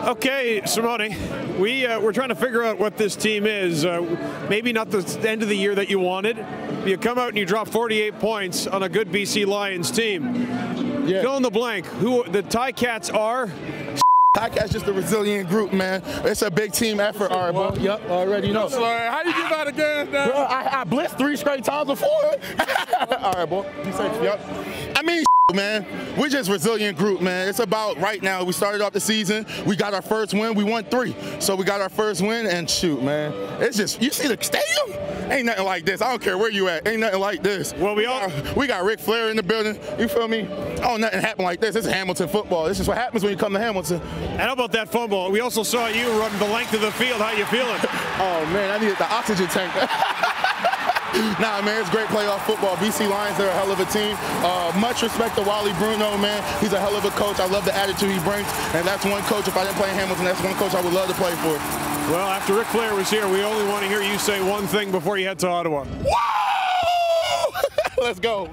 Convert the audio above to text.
Okay, Simoni, we uh, we're trying to figure out what this team is. Uh, maybe not the end of the year that you wanted. You come out and you drop 48 points on a good BC Lions team. Yeah. Fill in the blank. Who the Ticats are? Ticats just a resilient group, man. It's a big team effort. All right, bro. Yep, already know. Sorry, how you give out again? Now? Bro, I, I blitzed three straight times before. All right, boy. Be safe. Yep. I mean, man, we're just resilient group, man. It's about right now. We started off the season. We got our first win. We won three. So we got our first win, and shoot, man. It's just, you see the stadium? Ain't nothing like this. I don't care where you at. Ain't nothing like this. Well, we all- got, we got Ric Flair in the building. You feel me? Oh, nothing happened like this. This is Hamilton football. This is what happens when you come to Hamilton. And how about that fumble? We also saw you run the length of the field. How you feeling? Oh man, I needed the oxygen tank. nah, man, it's great playoff football. BC Lions, they're a hell of a team. Uh, much respect to Wally Buono, man. He's a hell of a coach. I love the attitude he brings, and that's one coach. If I didn't play in Hamilton, that's one coach I would love to play for. well, after Ric Flair was here, we only want to hear you say one thing before you head to Ottawa. Whoa! Let's go.